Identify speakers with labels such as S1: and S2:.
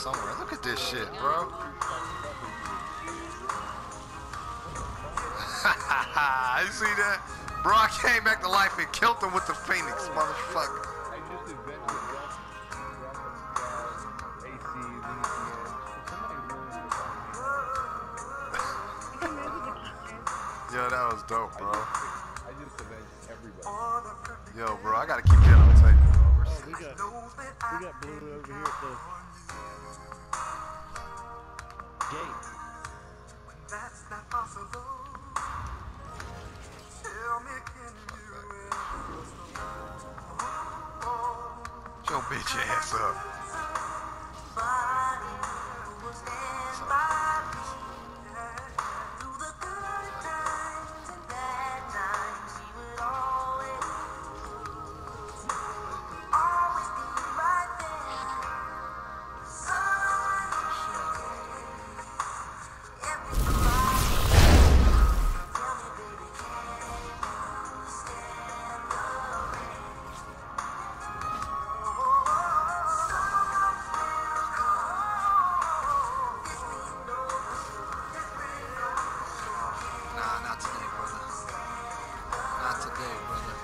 S1: somewhere. Look at this shit, bro. you see that? Bro, I came back to life and killed him with the Phoenix, motherfucker. Yo, that was dope, bro. Yo, bro, I gotta keep that on tape,
S2: Oh, we got we got blue over here at the gate.
S3: That's not possible. Tell me, can you
S1: Shut your bitch ass up. Not today, brother. Not today,